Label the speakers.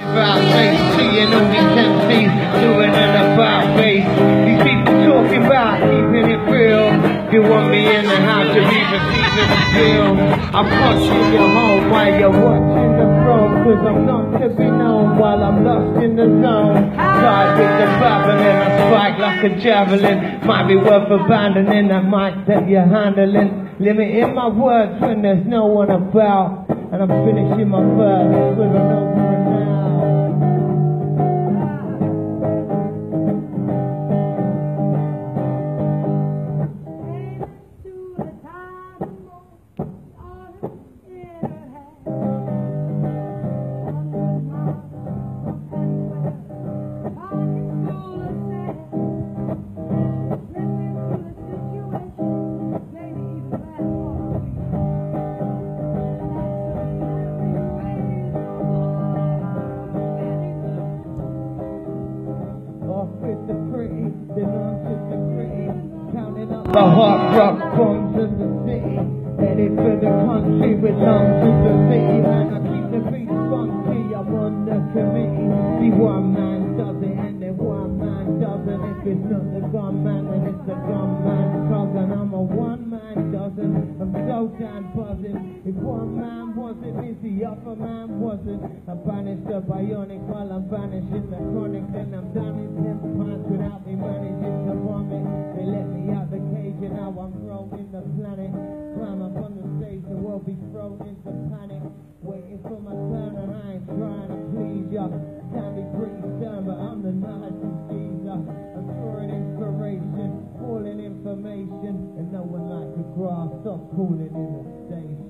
Speaker 1: About these MCs doing. These people talking about keeping it real. You want me in the house to be receiving the bill. I'm punching your home while you're watching the throne. Cause I'm not to be known while I'm lost in the zone. Side with the babbling, I spike like a javelin. Might be worth abandoning that mic that you're handling. Limiting my words when there's no one about. And I'm finishing my verse with an open now. The hot rock bombs in the city. Headed for the country with lungs to the city. And I keep the beat funky, I'm on the committee. See, one man does it and then one man doesn't. If it's not the gunman, then it's the gunman's cousin. I'm a one man dozen. I'm so damn buzzing. If one man wasn't, is the other man wasn't. I banished the bionic while I'm banishing the chronic. Then I'm now I'm roaming the planet. Climb up on the stage, the world be thrown into panic. Waiting for my turn and I ain't trying to please ya. Can be pretty stern, but I'm the nicest Caesar. I'm drawing inspiration, calling information, and no one like a grass. Stop calling in the station.